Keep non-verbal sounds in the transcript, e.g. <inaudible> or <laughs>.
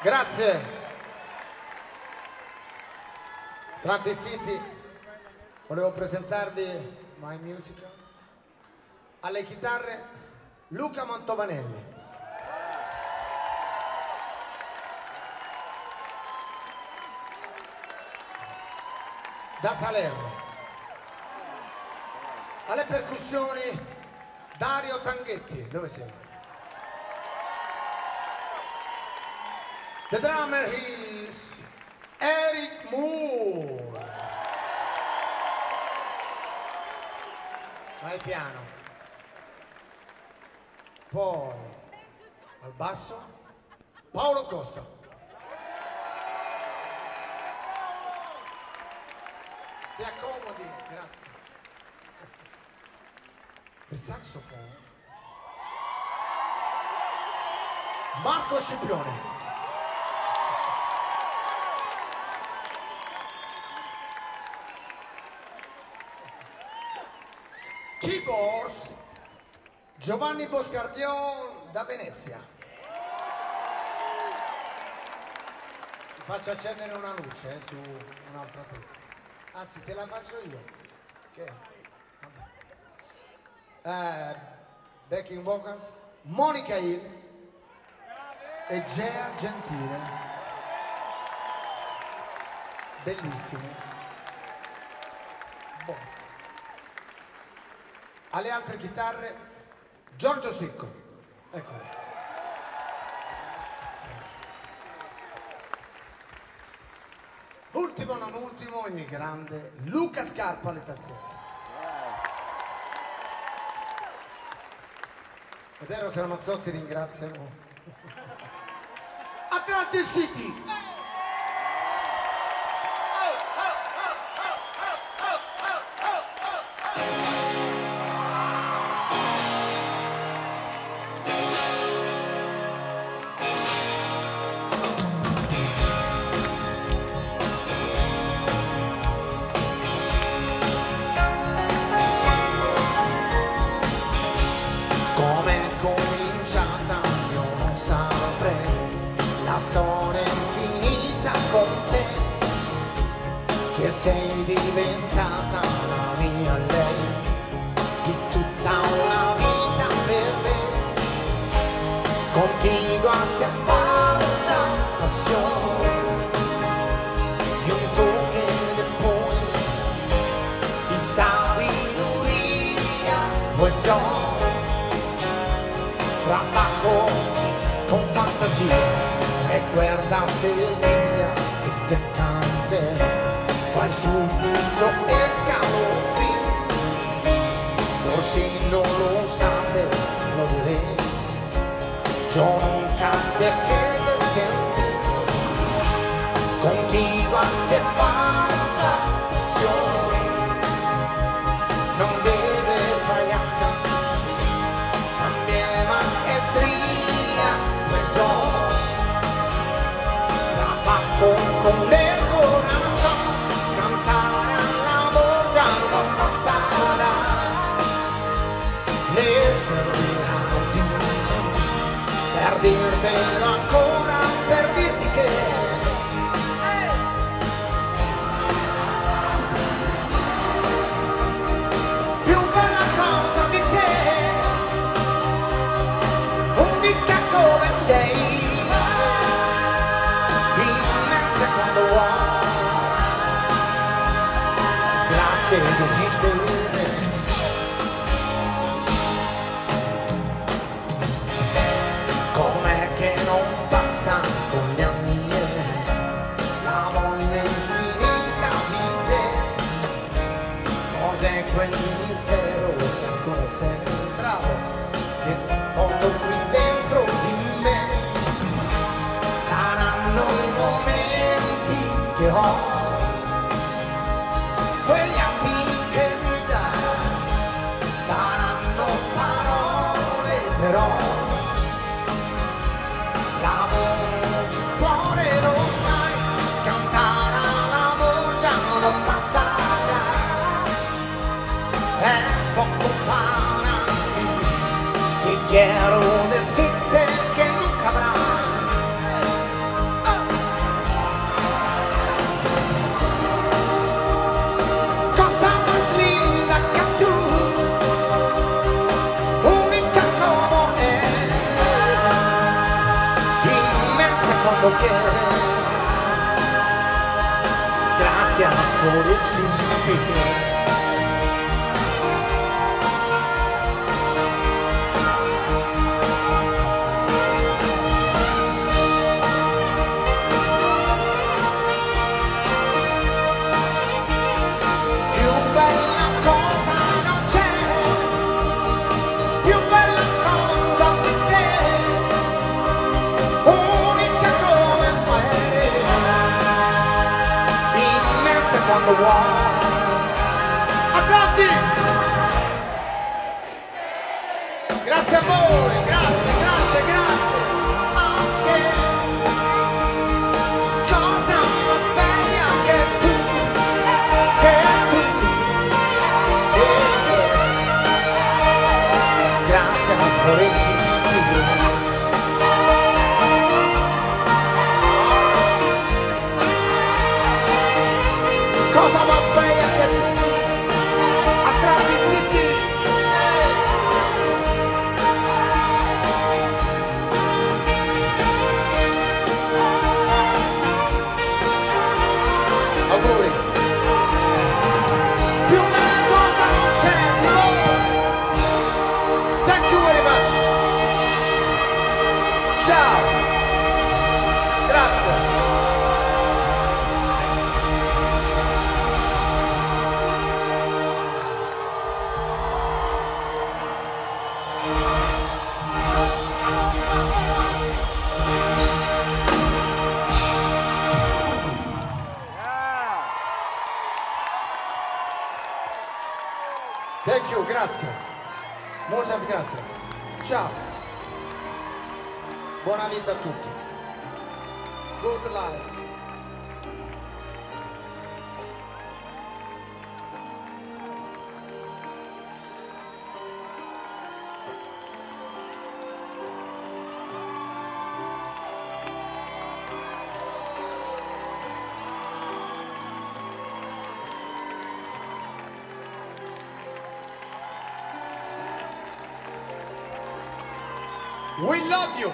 Grazie. Tratti City, volevo presentarvi My Music. Alle chitarre Luca Mantovanelli. Da Salerno. Alle percussioni Dario Tanghetti. Dove sei? The drummer is Eric Moore. Vai piano. Poi al basso Paolo Costa. Si accomodi, grazie. Il saxofono. Marco Scipione. Keyboards Giovanni Boscardion da Venezia. Ti faccio accendere una luce eh, su un'altra te. Anzi, te la faccio io. Che? Vabbè. Eh, backing vocals Monica Hill e Gea Gentile. Bellissime. Boh. Alle altre chitarre Giorgio Secco. Eccolo. Ultimo non ultimo il grande Luca Scarpa alle tastiere. Ed Eros Ramazzotti ringraziano <laughs> Atlantic City. Che sei diventata la mia lei Di tutta una vita per me Contigo si è fatta passione Y un toque de poesía Y sabiduría Pues yo trabajo con fantasías. Recuerda Sevilla que te cante, fue el suyo escalofrío. Por si no lo sabes, lo diré. Yo nunca dejé de sentir. Contigo hace falta pasión. No debe fallar jamás mi maestría, pues yo trabajo perdirte ancora, perdirti che non passa con gli anni la voglia infinita di te. Cos'è quel mistero? Che ancora sei bravo. Che porto qui dentro di me. Saranno i momenti che ho Quero decirte que nunca habrá oh. Cosa más linda que tu, Única como é. eres Inmensa cuando quieres Gracias por existir. Immensa quando vuoi. A tanti! Grazie a voi, grazie, grazie, grazie. was paying Thank you, grazie. Muchas gracias. Ciao. Buona vita a tutti. Good life. We love you.